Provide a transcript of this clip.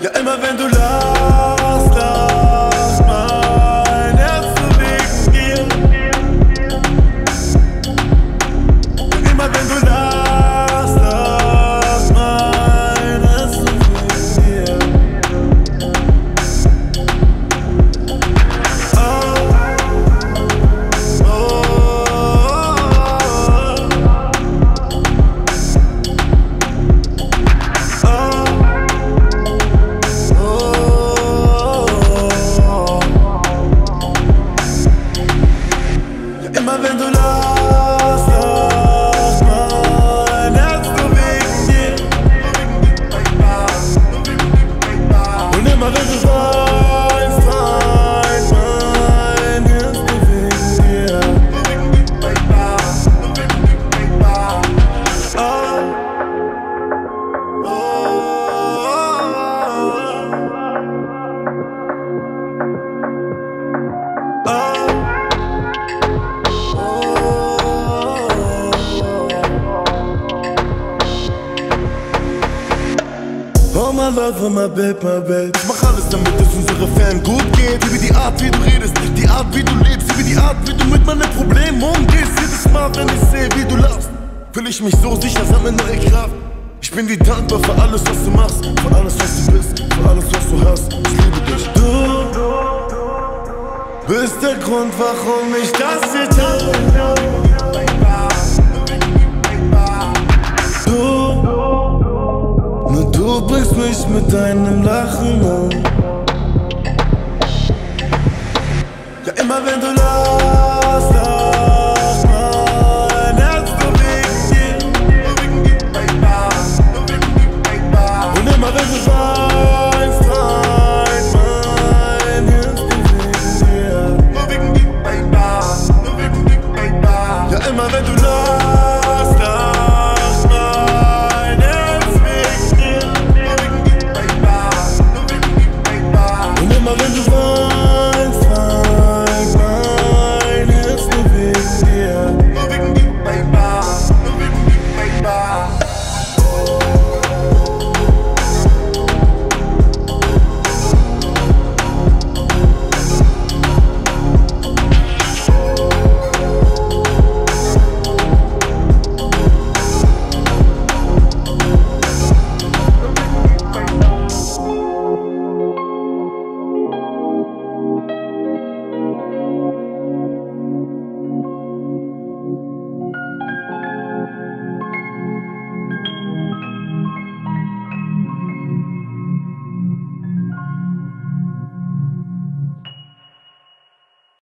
Ja, immer wenn du lachst, my love, oh my babe, my babe. Ich mach alles damit es unsere Fan gut geht. Über die Art wie du redest, die Art wie du lebst Über die Art wie du mit meinen Problemen umgehst. Jedes Mal wenn ich sehe wie du lachst Fühl ich mich so sicher, sammle neue Kraft Ich bin dir dankbar für alles was du machst Für alles was du bist, für alles was du hast. Ich liebe dich. Du bist der Grund warum ich das hier tue Du bringst mich mit deinem Lachen an. Ja, immer wenn du lachst, lachst mein Herz bewegt sich. Und immer wenn du weinst, weinst halt mein Herz bewegt sich. Ja, immer wenn du lachst.